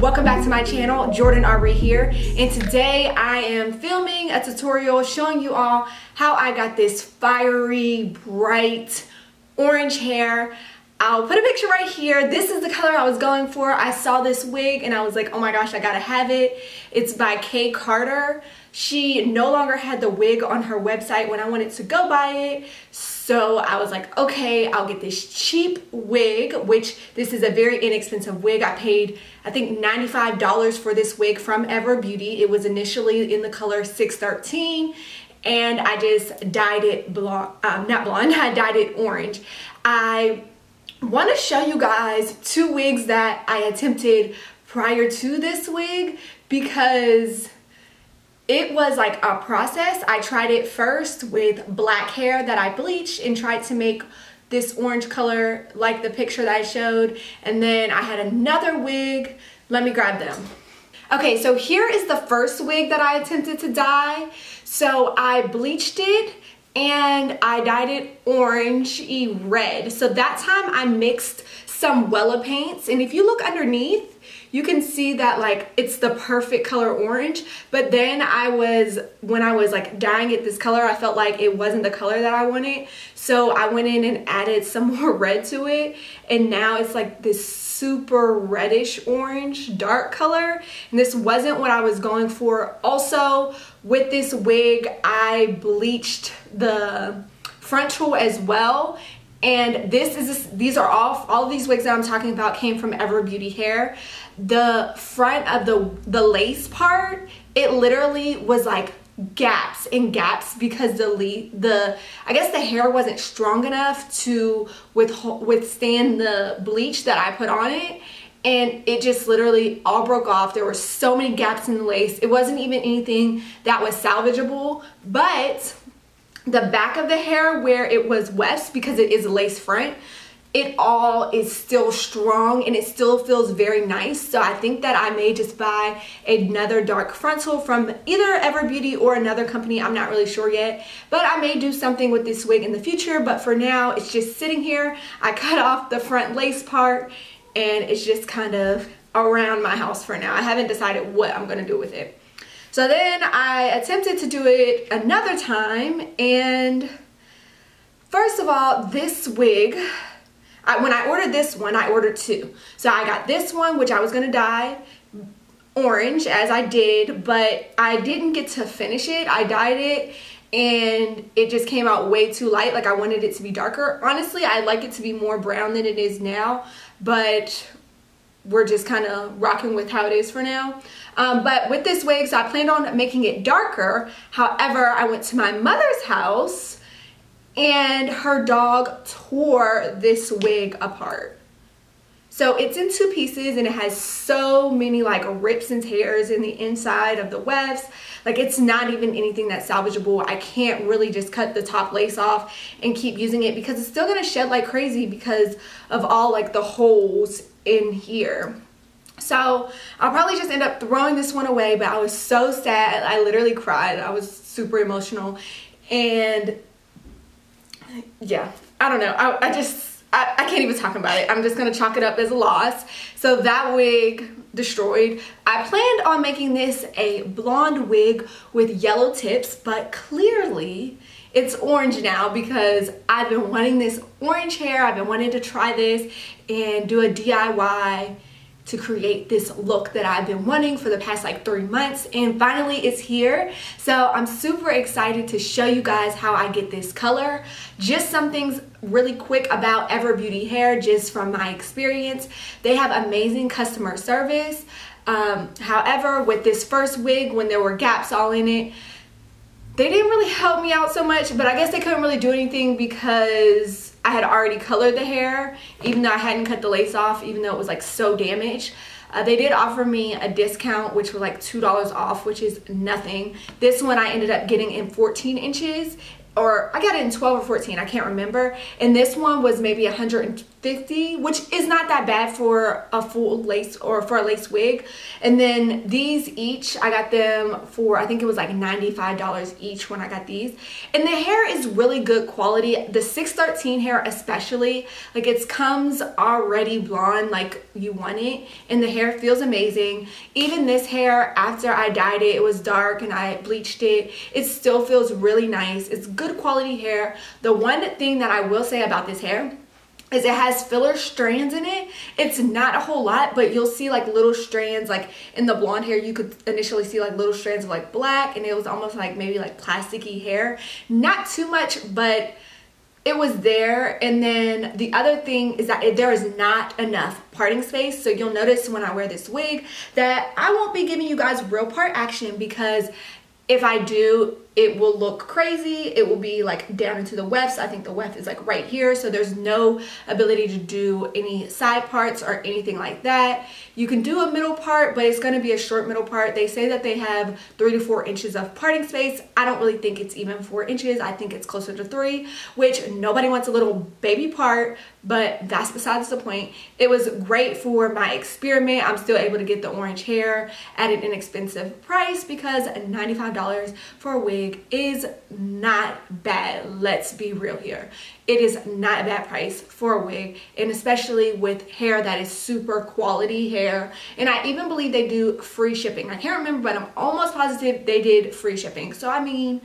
welcome back to my channel jordyn ari here and today i am filming a tutorial showing you all how i got this fiery bright orange hair I'll put a picture right here. This is the color I was going for. I saw this wig and I was like, oh my gosh, I gotta have it. It's by Kai Karter. She no longer had the wig on her website when I wanted to go buy it. So I was like, okay, I'll get this cheap wig, which this is a very inexpensive wig. I paid, I think $95 for this wig from Ever Beauty. It was initially in the color 613 and I just dyed it blonde, um, not blonde, I dyed it orange. I want to show you guys two wigs that I attempted prior to this wig because it was like a process. I tried it first with black hair that I bleached and tried to make this orange color like the picture that I showed and then I had another wig. Let me grab them. Okay, so here is the first wig that I attempted to dye. So I bleached it and I dyed it orangey red. So that time I mixed some Wella paints and if you look underneath, you can see that like it's the perfect color orange but then I was when I was like dyeing it this color I felt like it wasn't the color that I wanted. So I went in and added some more red to it and now it's like this super reddish orange dark color. And this wasn't what I was going for. Also with this wig I bleached the frontal as well and this is these are all all these wigs that I'm talking about came from Ever Beauty Hair. The front of the the lace part it literally was like gaps and gaps because the the I guess the hair wasn't strong enough to with, withstand the bleach that I put on it. And it just literally all broke off. There were so many gaps in the lace. It wasn't even anything that was salvageable but the back of the hair where it was weft because it is lace front it all is still strong and it still feels very nice. So I think that I may just buy another dark frontal from either Ever Beauty or another company. I'm not really sure yet. But I may do something with this wig in the future. But for now it's just sitting here. I cut off the front lace part and it's just kind of around my house for now. I haven't decided what I'm gonna do with it so then I attempted to do it another time and first of all, this wig, I, when I ordered this one, I ordered two. So I got this one, which I was gonna dye orange as I did, but I didn't get to finish it. I dyed it and it just came out way too light. Like I wanted it to be darker. Honestly, I like it to be more brown than it is now, but we're just kind of rocking with how it is for now. Um, but with this wig, so I planned on making it darker. However, I went to my mother's house and her dog tore this wig apart. So it's in two pieces and it has so many like rips and tears in the inside of the wefts. Like it's not even anything that's salvageable. I can't really just cut the top lace off and keep using it because it's still gonna shed like crazy because of all like the holes in here. So I'll probably just end up throwing this one away, but I was so sad. I literally cried. I was super emotional. And yeah, I don't know. I, I just, I, I can't even talk about it. I'm just going to chalk it up as a loss. So that wig destroyed. I planned on making this a blonde wig with yellow tips, but clearly it's orange now because I've been wanting this orange hair. I've been wanting to try this and do a DIY to create this look that I've been wanting for the past like three months and finally it's here. So I'm super excited to show you guys how I get this color. Just some things really quick about Ever Beauty Hair just from my experience. They have amazing customer service. Um, however, with this first wig, when there were gaps all in it, they didn't really help me out so much, but I guess they couldn't really do anything because I had already colored the hair, even though I hadn't cut the lace off, even though it was like so damaged. Uh, they did offer me a discount, which was like $2 off, which is nothing. This one I ended up getting in 14 inches, or I got it in 12 or 14, I can't remember. And this one was maybe 100 50 which is not that bad for a full lace or for a lace wig. And then these each i got them for i think it was like 95 dollars each when i got these. And the hair is really good quality. The 613 hair especially like it comes already blonde like you want it. And the hair feels amazing. Even this hair after i dyed it it was dark and i bleached it it still feels really nice. It's good quality hair. The one thing that i will say about this hair is it has filler strands in it. It's not a whole lot, but you'll see like little strands like in the blonde hair you could initially see like little strands of like black and it was almost like maybe like plasticky hair. Not too much, but it was there and then the other thing is that there is not enough parting space so you'll notice when I wear this wig that I won't be giving you guys real part action because if I do it will look crazy. It will be like down into the wefts. I think the weft is like right here. So there's no ability to do any side parts or anything like that. You can do a middle part, but it's gonna be a short middle part. They say that they have three to four inches of parting space. I don't really think it's even four inches. I think it's closer to three, which nobody wants a little baby part, but that's besides the point. It was great for my experiment. I'm still able to get the orange hair at an inexpensive price because $95 for a wig is not bad. Let's be real here. It is not a bad price for a wig and especially with hair that is super quality hair. And I even believe they do free shipping. I can't remember, but I'm almost positive they did free shipping. So I mean,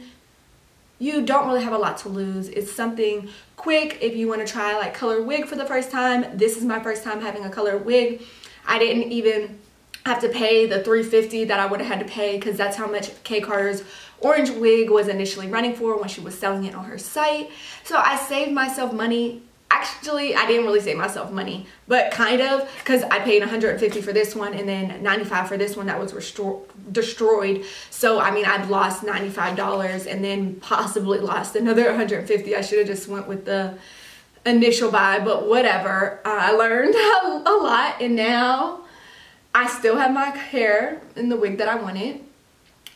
you don't really have a lot to lose. It's something quick if you want to try like color wig for the first time. This is my first time having a color wig. I didn't even have to pay the 350 that I would have had to pay because that's how much Kai Karter's orange wig was initially running for when she was selling it on her site. So I saved myself money. Actually, I didn't really save myself money, but kind of because I paid 150 for this one and then 95 for this one that was destroyed. So, I mean, I've lost $95 and then possibly lost another 150. I should have just went with the initial buy, but whatever. I learned a lot and now I still have my hair in the wig that I wanted.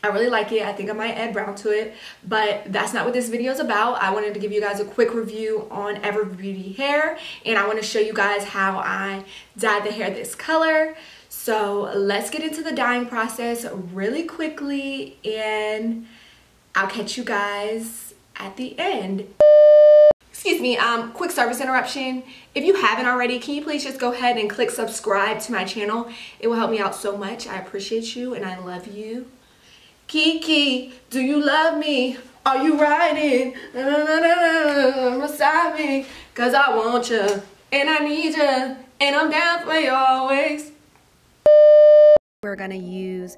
I really like it. I think I might add brown to it, but that's not what this video is about. I wanted to give you guys a quick review on Ever Beauty hair, and I want to show you guys how I dyed the hair this color. So let's get into the dyeing process really quickly, and I'll catch you guys at the end excuse me, um, quick service interruption. If you haven't already, can you please just go ahead and click subscribe to my channel? It will help me out so much. I appreciate you and I love you. Kiki, do you love me? Are you riding beside me? Cause I want you and I need you and I'm down for you always. We're gonna use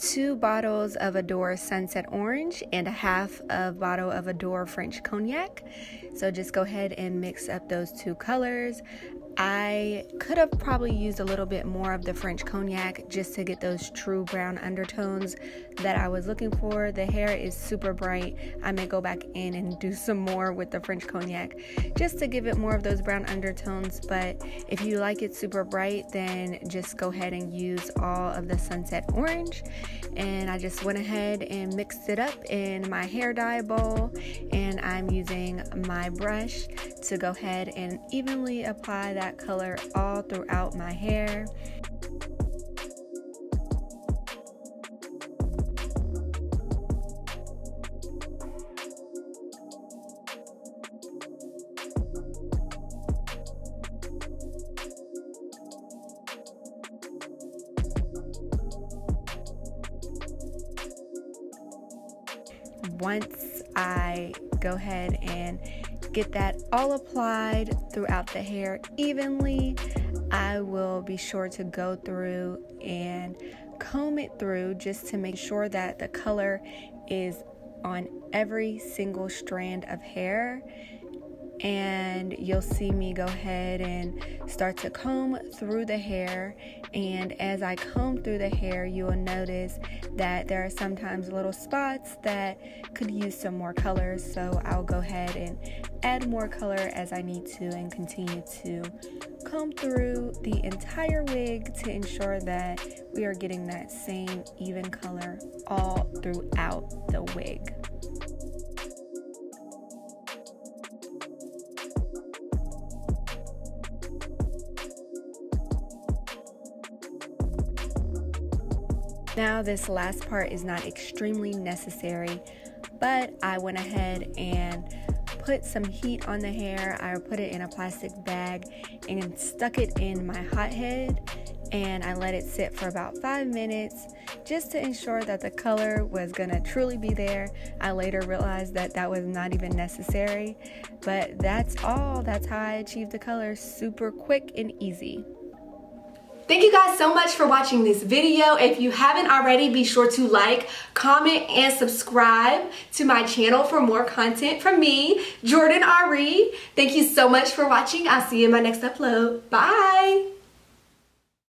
two bottles of Adore Sunset Orange and a half of bottle of Adore French Cognac. So just go ahead and mix up those two colors. I could have probably used a little bit more of the French cognac just to get those true brown undertones that I was looking for. The hair is super bright. I may go back in and do some more with the French cognac just to give it more of those brown undertones. But if you like it super bright, then just go ahead and use all of the sunset orange. And I just went ahead and mixed it up in my hair dye bowl. And I'm using my brush to go ahead and evenly apply that that color all throughout my hair. Once I go ahead and get that all applied throughout the hair evenly. I will be sure to go through and comb it through just to make sure that the color is on every single strand of hair and you'll see me go ahead and start to comb through the hair and as I comb through the hair you will notice that there are sometimes little spots that could use some more color so I'll go ahead and add more color as I need to and continue to comb through the entire wig to ensure that we are getting that same even color all throughout the wig. Now this last part is not extremely necessary, but I went ahead and put some heat on the hair. I put it in a plastic bag and stuck it in my hot head and I let it sit for about five minutes just to ensure that the color was gonna truly be there. I later realized that that was not even necessary, but that's all. That's how I achieved the color super quick and easy. Thank you guys so much for watching this video. If you haven't already, be sure to like, comment, and subscribe to my channel for more content from me, Jordyn Ari. Thank you so much for watching. I'll see you in my next upload. Bye.